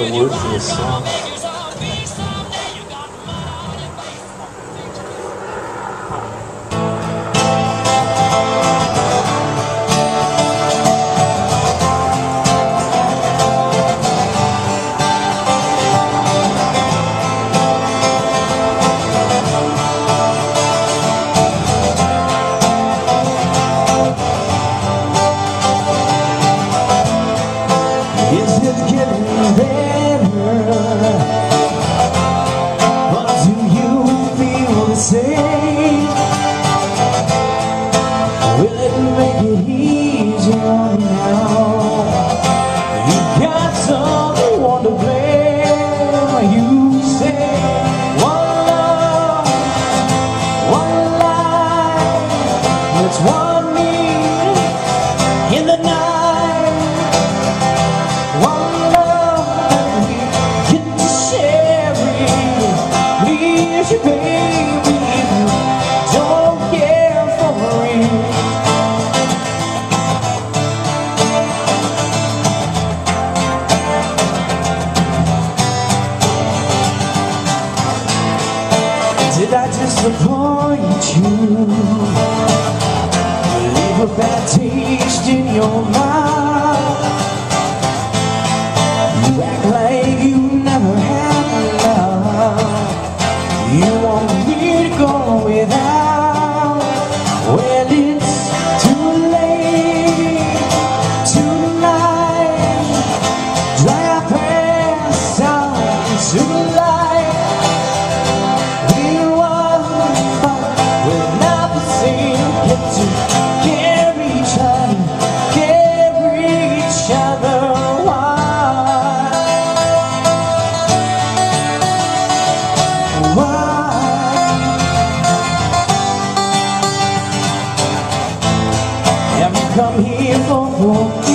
the words to this song. Is it getting Couldn't make it easier on me now disappoint you. Leave a bad taste in your mouth. You act like you never had love You won't 我